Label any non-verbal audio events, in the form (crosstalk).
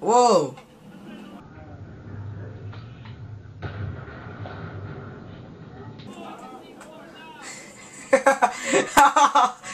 Whoa! (laughs)